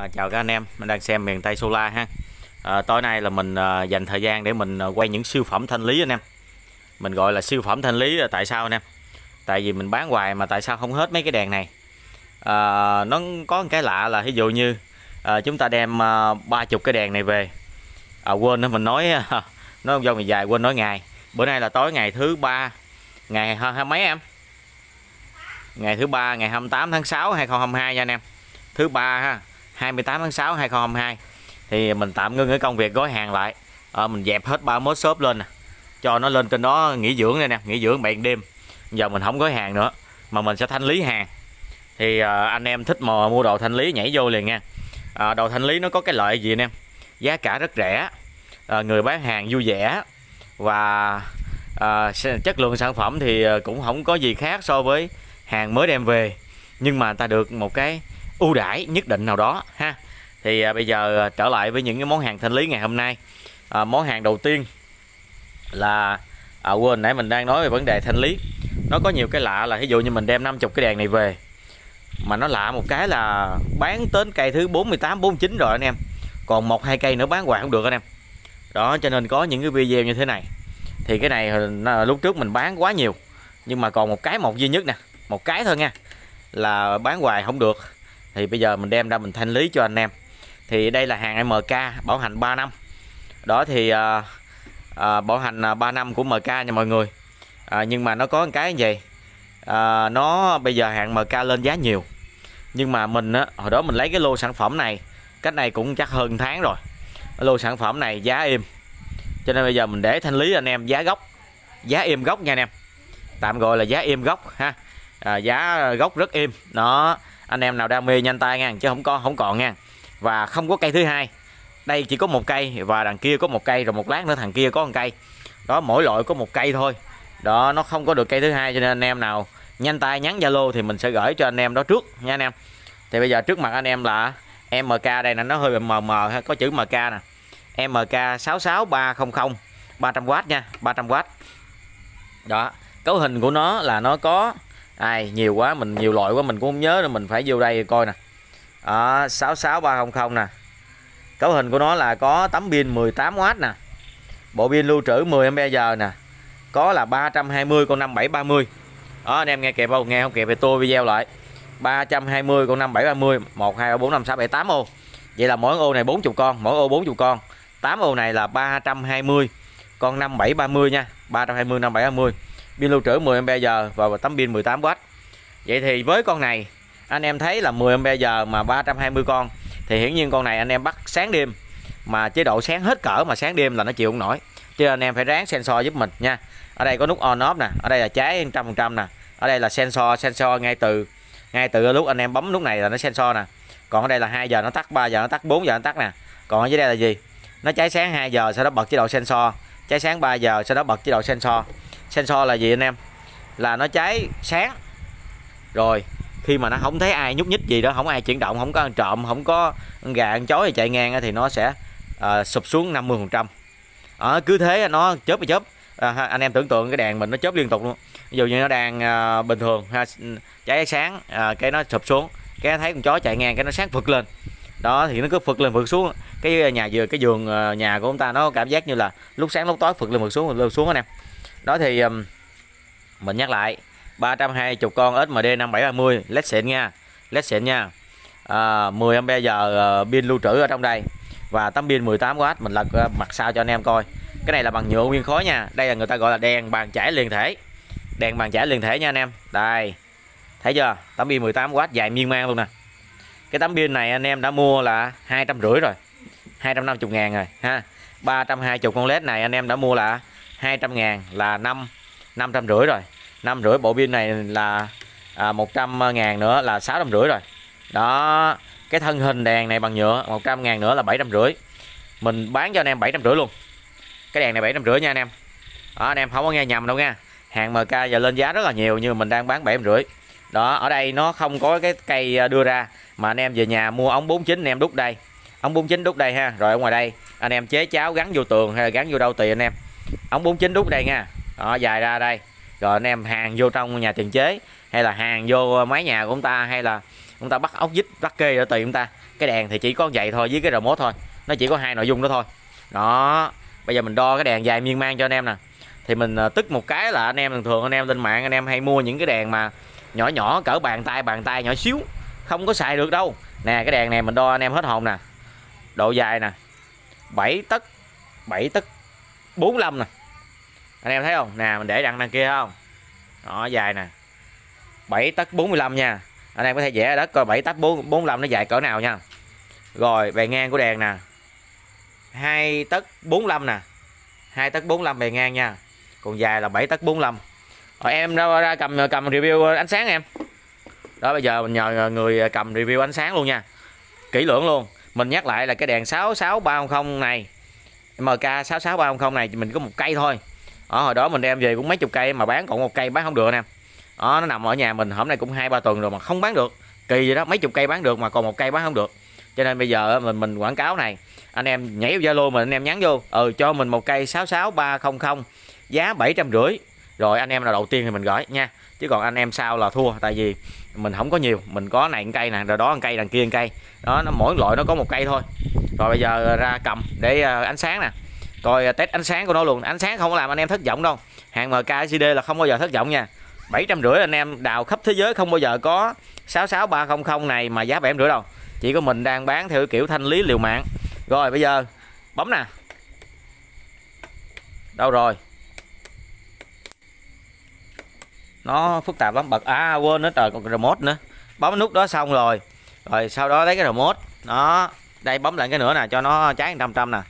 À, chào các anh em, mình đang xem miền Tây Solar ha. À, tối nay là mình à, dành thời gian để mình à, quay những siêu phẩm thanh lý anh em. Mình gọi là siêu phẩm thanh lý là tại sao anh em? Tại vì mình bán hoài mà tại sao không hết mấy cái đèn này? À, nó có một cái lạ là ví dụ như à, chúng ta đem à, ba chục cái đèn này về. À, quên nữa mình nói à, nói do ngày dài quên nói ngày. Bữa nay là tối ngày thứ ba ngày hai mấy em? Ngày thứ ba ngày 28 tháng 6 2022 nha anh em. Thứ ba ha 28 tháng 6 2022 thì mình tạm ngưng cái công việc gói hàng lại. À, mình dẹp hết 31 shop lên nè cho nó lên trên đó nghỉ dưỡng đây nè nghỉ dưỡng bạn đêm. Giờ mình không gói hàng nữa mà mình sẽ thanh lý hàng. Thì à, anh em thích mò mua đồ thanh lý nhảy vô liền nha. À, đồ thanh lý nó có cái lợi gì anh em giá cả rất rẻ à, người bán hàng vui vẻ. Và à, chất lượng sản phẩm thì cũng không có gì khác so với hàng mới đem về. Nhưng mà ta được một cái ưu đãi nhất định nào đó ha. Thì à, bây giờ à, trở lại với những cái món hàng thanh lý ngày hôm nay. À, món hàng đầu tiên là à, quên nãy mình đang nói về vấn đề thanh lý. Nó có nhiều cái lạ là ví dụ như mình đem 50 cái đèn này về mà nó lạ một cái là bán đến cây thứ 48 49 rồi anh em. Còn một hai cây nữa bán hoài không được anh em. Đó cho nên có những cái video như thế này. Thì cái này lúc trước mình bán quá nhiều nhưng mà còn một cái một duy nhất nè một cái thôi nha là bán hoài không được thì bây giờ mình đem ra mình thanh lý cho anh em. Thì đây là hàng MK bảo hành 3 năm. Đó thì à, à, bảo hành à, 3 năm của MK nha mọi người. À, nhưng mà nó có một cái như vậy. À, nó bây giờ hàng MK lên giá nhiều. Nhưng mà mình á, hồi đó mình lấy cái lô sản phẩm này cách này cũng chắc hơn tháng rồi. Lô sản phẩm này giá im cho nên bây giờ mình để thanh lý anh em giá gốc. Giá im gốc nha anh em. Tạm gọi là giá im gốc ha. À, giá gốc rất im đó anh em nào đam mê nhanh tay nha, chứ không có, không còn nha. Và không có cây thứ hai. Đây chỉ có một cây, và đằng kia có một cây, rồi một lát nữa thằng kia có một cây. Đó, mỗi loại có một cây thôi. Đó, nó không có được cây thứ hai, cho nên anh em nào nhanh tay nhắn zalo thì mình sẽ gửi cho anh em đó trước, nha anh em. Thì bây giờ trước mặt anh em là MK đây nè, nó hơi mờ mờ có chữ MK nè. MK 66300 300W nha 300W đó, cấu hình của nó là nó có ai nhiều quá mình nhiều loại quá mình cũng không nhớ nữa mình phải vô đây coi nè. Đó, 66300 nè. Cấu hình của nó là có tấm pin 18W nè. Bộ pin lưu trữ 10 mAh nè. Có là 320 con 5730 đó anh em nghe kịp không? Nghe không kịp thì tôi video lại. 320 con 5730 1 2 3 4 5 6 7 8 ô. Vậy là mỗi ô này 40 con mỗi ô 40 con. 8 ô này là 320 con 5730 nha. 320 5730 pin lưu trữ 10 mAh và tấm pin 18W vậy thì với con này, anh em thấy là 10 mAh mà 320 con, thì hiển nhiên con này anh em bắt sáng đêm. Mà chế độ sáng hết cỡ mà sáng đêm là nó chịu không nổi. Chứ anh em phải ráng sensor giúp mình nha. Ở đây có nút on off nè, ở đây là cháy 100% nè. Ở đây là sensor sensor ngay từ ngay từ lúc anh em bấm nút này là nó sensor nè. Còn ở đây là 2 giờ nó tắt 3 giờ nó tắt 4 giờ nó tắt nè. Còn ở dưới đây là gì? Nó cháy sáng 2 giờ, sau đó bật chế độ sensor. Cháy sáng 3 giờ, sau đó bật chế độ sensor sensor là gì anh em? Là nó cháy sáng. Rồi khi mà nó không thấy ai nhúc nhích gì đó không ai chuyển động không có ăn trộm không có ăn gà ăn chó chạy ngang thì nó sẽ à, sụp xuống 50 phần trăm. Ở cứ thế nó chớp chớp. À, anh em tưởng tượng cái đèn mình nó chớp liên tục luôn. Ví dụ như nó đang à, bình thường ha, cháy sáng à, cái nó sụp xuống cái thấy con chó chạy ngang cái nó sáng phực lên đó thì nó cứ phật lên phật xuống. Cái ờ, nhà vừa cái giường ờ, nhà của chúng ta nó cảm giác như là lúc sáng lúc tối phật lên phật xuống lên xuống anh em đó thì um, mình nhắc lại 320 con SMD 5730 led xịn nha led xịn nha. À, 10 ampe giờ ờ, pin lưu trữ ở trong đây và tấm pin 18W mình lật mặt sau cho anh em coi. Cái này là bằng nhựa nguyên khối nha đây là người ta gọi là đèn bàn chải liền thể đèn bàn chải liền thể nha anh em. Đây thấy chưa? Tấm pin 18W dài miên man luôn nè cái tấm pin này anh em đã mua là hai trăm rưỡi rồi 250 ngàn rồi ha. 320 con led này anh em đã mua là 200 ngàn là năm năm trăm rưỡi rồi. năm rưỡi bộ pin này là à, 100 ngàn nữa là sáu trăm rưỡi rồi. Đó cái thân hình đèn này bằng nhựa 100 ngàn nữa là bảy trăm rưỡi. Mình bán cho anh em bảy trăm rưỡi luôn. Cái đèn này bảy trăm rưỡi nha anh em. Đó, anh em không có nghe nhầm đâu nha. Hàng MK giờ lên giá rất là nhiều nhưng mình đang bán bảy trăm rưỡi đó, ở đây nó không có cái cây à, đưa ra, mà anh em về nhà mua ống 49 anh em đút đây. Ống 49 đút đây ha. Rồi ở ngoài đây, anh em chế cháo gắn vô tường hay là gắn vô đâu tùy anh em. Ống 49 đút đây nha. Đó, dài ra đây. Rồi anh em hàng vô trong nhà tiền chế, hay là hàng vô máy nhà của chúng ta, hay là chúng ta bắt ốc vít, bắt kê ở tùy chúng ta. Cái đèn thì chỉ có vậy thôi, với cái remote thôi. Nó chỉ có hai nội dung đó thôi. Đó, bây giờ mình đo cái đèn dài miên man cho anh em nè. Thì mình à, tức một cái là anh em thường thường anh em lên mạng anh em hay mua những cái đèn mà nhỏ nhỏ, cỡ bàn tay bàn tay nhỏ xíu. Không có xài được đâu. Nè, cái đèn này mình đo anh em hết hồn nè. Độ dài nè. 7 tấc 7 tấc 45 nè. Anh em thấy không? Nè, mình để đằng đằng kia không? Đó, dài nè. 7 tấc 45 nha. Anh em có thể vẽ ở đất coi 7 tấc 45 nó dài cỡ nào nha. Rồi bề ngang của đèn nè. 2 tấc 45 nè. 2 tấc 45 bề ngang nha. Còn dài là 7 tấc 45 rồi em ra, ra cầm cầm review ờ, ánh sáng em. Đó bây giờ mình nhờ ờ, người ờ, cầm review ánh sáng luôn nha. Kỹ lưỡng luôn. Mình nhắc lại là cái đèn 66300 này MK 66300 này mình có một cây thôi. Ở hồi đó mình đem về cũng mấy chục cây mà bán còn một cây bán không được nè. Đó nó nằm ở nhà mình hôm nay cũng hai ba tuần rồi mà không bán được. Kỳ vậy đó mấy chục cây bán được mà còn một cây bán không được. Cho nên bây giờ mình mình quảng cáo này anh em nhảy vào zalo mình anh em nhắn vô ừ cho mình một cây 66300 giá bảy trăm rưỡi rồi, anh em nào đầu tiên thì mình gửi nha. Chứ còn anh em sau là thua, tại vì mình không có nhiều. Mình có này một cây nè, rồi đó một cây, đằng kia một cây. Đó, nó mỗi loại nó có một cây thôi. Rồi bây giờ ra cầm để ờ, ánh sáng nè. Coi ờ, test ánh sáng của nó luôn. Ánh sáng không có làm anh em thất vọng đâu. Hàng MK CD là không bao giờ thất vọng nha. bảy trăm rưỡi anh em, đào khắp thế giới không bao giờ có 66300 này mà giá bảy rưỡi đâu. Chỉ có mình đang bán theo kiểu thanh lý liều mạng. Rồi, bây giờ, bấm nè. Đâu rồi? Nó phức tạp lắm. Bật à quên nữa trời còn remote nữa. Bấm nút đó xong rồi. Rồi sau đó lấy cái remote. Đó đây bấm lại cái nữa nè cho nó cháy trăm trăm nè.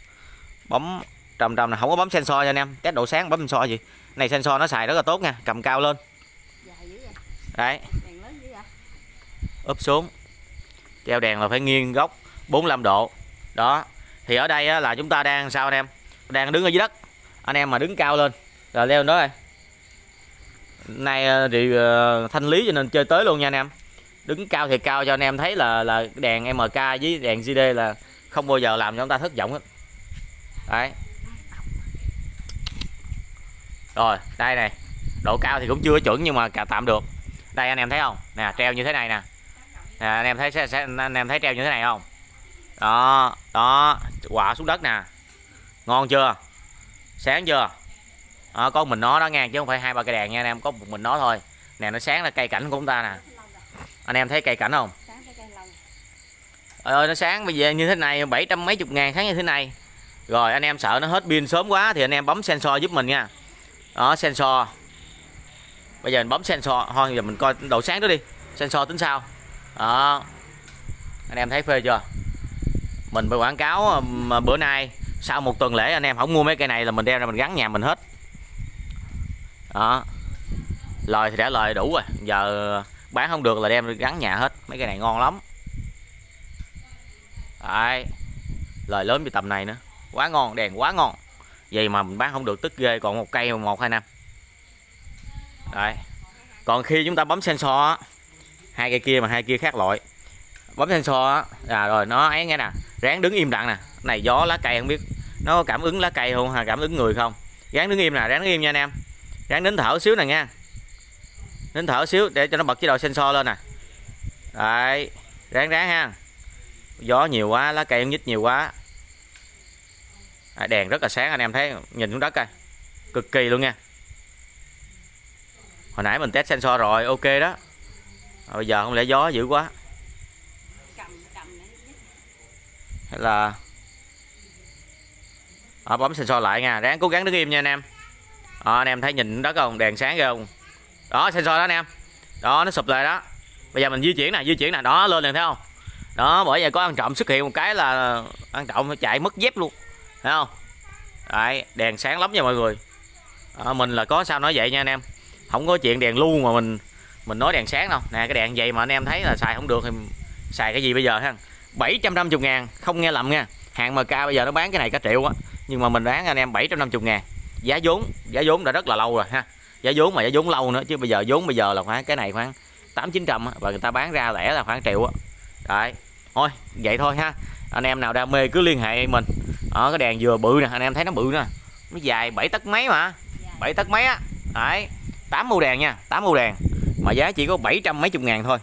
Bấm trăm trăm nè không có bấm sensor cho anh em. Test độ sáng bấm sensor gì? Này sensor nó xài rất là tốt nha cầm cao lên. Đấy. Úp xuống. Treo đèn là phải nghiêng góc 45 độ. Đó. Thì ở đây là chúng ta đang sao anh em? Đang đứng ở dưới đất. Anh em mà đứng cao lên. Rồi leo đó rồi nay ờ, thì ờ, thanh lý cho nên chơi tới luôn nha anh em. Đứng cao thì cao cho anh em thấy là là đèn MK với đèn GD là không bao giờ làm cho chúng ta thất vọng hết. Đấy. Rồi, đây này. Độ cao thì cũng chưa chuẩn nhưng mà cả tạm được. Đây, anh em thấy không? Nè, treo như thế này nè. Nè, anh em thấy sẽ, anh em thấy treo như thế này không? Đó đó. Quả xuống đất nè. Ngon chưa? Sáng chưa? À, có mình nó đó nghe chứ không phải hai ba cây đèn nha anh em có một mình nó thôi. Nè nó sáng là cây cảnh của chúng ta nè. Anh em thấy cây cảnh không? Ơi nó sáng bây giờ như thế này bảy trăm mấy chục ngàn sáng như thế này. Rồi anh em sợ nó hết pin sớm quá thì anh em bấm sensor giúp mình nha. Đó sensor. Bây giờ mình bấm sensor thôi giờ mình coi độ sáng đó đi. Sensor tính sao? Đó. Anh em thấy phê chưa? Mình phải quảng cáo mà bữa nay sau một tuần lễ anh em không mua mấy cây này là mình đem ra mình gắn nhà mình hết đó. Lời thì đã lời đủ rồi. Giờ bán không được là đem gắn nhà hết. Mấy cái này ngon lắm. Đấy. Lời lớn như tầm này nữa. Quá ngon, đèn quá ngon. Vậy mà mình bán không được, tức ghê còn một cây một, hai năm. Đấy. Còn khi chúng ta bấm sensor hai cây kia mà hai kia khác loại. Bấm sensor à rồi, nó ấy nghe nè. Ráng đứng im lặng nè. Này gió lá cây không biết, nó có cảm ứng lá cây không, hay cảm ứng người không? Ráng đứng im nè, ráng đứng im nha anh em gắn nín thở xíu nè nha. Nín thở xíu để cho nó bật chế độ sensor lên nè. Đấy ráng ráng ha. Gió nhiều quá lá cây nhích nhiều quá. À, đèn rất là sáng anh em thấy nhìn xuống đất coi. Cực kỳ luôn nha. Hồi nãy mình test sensor rồi ok đó. À, bây giờ không lẽ gió dữ quá. Hay là à, bấm sensor lại nha ráng cố gắng đứng im nha anh em đó, anh em thấy nhìn đất không? Đèn sáng ghê không? Đó sensor đó anh em. Đó nó sụp lại đó. Bây giờ mình di chuyển nè di chuyển nè. Đó lên liền thấy không? Đó bởi vậy có ăn trộm xuất hiện một cái là ăn trộm chạy mất dép luôn. Thấy không? Đấy đèn sáng lắm nha mọi người. Đó, mình là có sao nói vậy nha anh em. Không có chuyện đèn lu mà mình mình nói đèn sáng đâu. Nè cái đèn vậy mà anh em thấy là xài không được thì xài cái gì bây giờ ha? 750 ngàn không nghe lầm nha. Hàng MK bây giờ nó bán cái này cả triệu á. Nhưng mà mình bán anh em 750 ngàn giá vốn giá vốn đã rất là lâu rồi ha. Giá vốn mà giá vốn lâu nữa, chứ bây giờ vốn bây giờ là khoảng, cái này khoảng tám chín trăm và người ta bán ra lẻ là khoảng triệu đấy, thôi, vậy thôi ha. Anh em nào đam mê cứ liên hệ mình. Ở cái đèn vừa bự nè, anh em thấy nó bự nè. Nó dài 7 tấc mấy mà. 7 tấc mấy á. Đấy 8 màu đèn nha 8 màu đèn. Mà giá chỉ có 700 mấy chục ngàn thôi.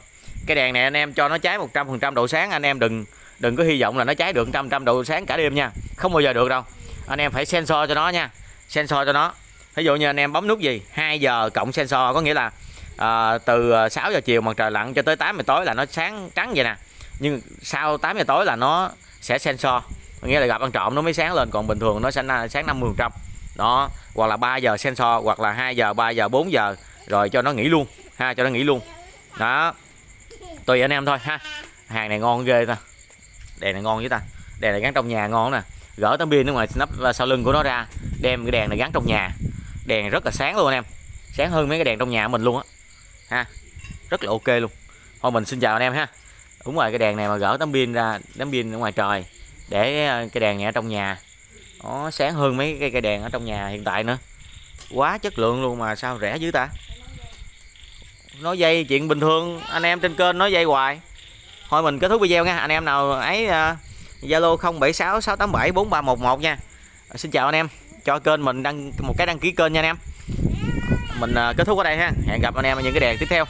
Cái đèn này anh em cho nó cháy 100 phần trăm độ sáng, anh em đừng đừng có hy vọng là nó cháy được trăm trăm độ sáng cả đêm nha. Không bao giờ được đâu. Anh em phải sensor cho nó nha sensor cho nó. Ví dụ như anh em bấm nút gì 2 giờ cộng sensor có nghĩa là à, từ à, 6 giờ chiều mặt trời lặn cho tới 8 giờ tối là nó sáng trắng vậy nè. Nhưng sau 8 giờ tối là nó sẽ sensor nghĩa là gặp ăn trộm nó mới sáng lên còn bình thường nó sẽ sáng 50 trăm. Đó hoặc là 3 giờ sensor hoặc là 2 giờ 3 giờ 4 giờ rồi cho nó nghỉ luôn ha cho nó nghỉ luôn. Đó tùy anh em thôi ha. Hàng này ngon ghê ta. Đèn này ngon với ta. Đèn này gắn trong nhà ngon nè. Gỡ tấm pin ở ngoài nắp à, sau lưng của nó ra đem cái đèn này gắn trong nhà. Đèn rất là sáng luôn anh em. Sáng hơn mấy cái đèn trong nhà của mình luôn á. Ha rất là ok luôn. Thôi mình xin chào anh em ha. Đúng rồi cái đèn này mà gỡ tấm pin ra tấm pin ở ngoài trời để ờ, cái đèn này ở trong nhà. Nó sáng hơn mấy cái cây đèn ở trong nhà hiện tại nữa. Quá chất lượng luôn mà sao rẻ dữ ta? Nói dây chuyện bình thường anh em trên kênh nói dây hoài. Thôi mình kết thúc video nha. Anh em nào ấy ờ, zalo uh, 076 687 4311 nha. Xin chào anh em cho kênh mình đăng, một cái đăng ký kênh nha anh em. Mình à, kết thúc ở đây ha. Hẹn gặp anh em ở những cái đèn tiếp theo.